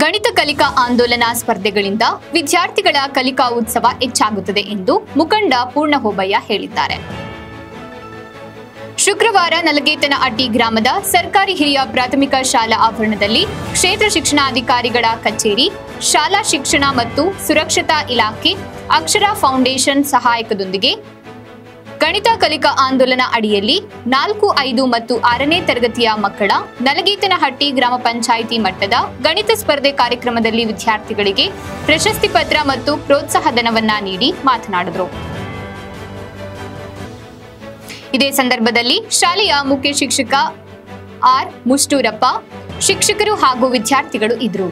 ಗಣಿತ ಕಲಿಕಾ ಆಂದೋಲನ ಸ್ಪರ್ಧೆಗಳಿಂದ ವಿದ್ಯಾರ್ಥಿಗಳ ಕಲಿಕಾ ಉತ್ಸವ ಹೆಚ್ಚಾಗುತ್ತದೆ ಎಂದು ಮುಖಂಡ ಪೂರ್ಣ ಹೋಬಯ್ಯ ಹೇಳಿದ್ದಾರೆ. ಶುಕ್ರವಾರ ನಲಗೇತನ ಅಡ್ಡಿ ಗ್ರಾಮದ ಸರ್ಕಾರಿ ಹಿರಿಯ ಪ್ರಾಥಮಿಕ ಶಾಲಾ ಆವರಣದಲ್ಲಿ ಕ್ಷೇತ್ರ ಶಿಕ್ಷಣಾಧಿಕಾರಿಗಳ ಕಚೇರಿ, ಶಾಲಾ ಶಿಕ್ಷಣ ಮತ್ತು ಸುರಕ್ಷತಾ ಇಲಾಖೆ, ಅಕ್ಷರ ಫೌಂಡೇಶನ್ ಸಹಾಯಕದೊಂದಿಗೆ ಗಣಿತ ಕಲಿಕಾ ಆಂದೋಲನ ಅಡಿಯಲ್ಲಿ ನಾಲ್ಕು, ಐದು ಮತ್ತು ಆರನೇ ತರಗತಿಯ ಮಕ್ಕಳ ನಲಗೀತನಹಟ್ಟಿ ಗ್ರಾಮ ಪಂಚಾಯಿತಿ ಮಟ್ಟದ ಗಣಿತ ಸ್ಪರ್ಧೆ ಕಾರ್ಯಕ್ರಮದಲ್ಲಿ ವಿದ್ಯಾರ್ಥಿಗಳಿಗೆ ಪ್ರಶಸ್ತಿ ಪತ್ರ ಮತ್ತು ಪ್ರೋತ್ಸಾಹಧನವನ್ನ ನೀಡಿ ಮಾತನಾಡಿದರು. ಇದೇ ಸಂದರ್ಭದಲ್ಲಿ ಶಾಲೆಯ ಮುಖ್ಯ ಶಿಕ್ಷಕ ಆರ್ ಮುಷ್ಟೂರಪ್ಪ, ಶಿಕ್ಷಕರು ಹಾಗೂ ವಿದ್ಯಾರ್ಥಿಗಳು ಇದ್ರು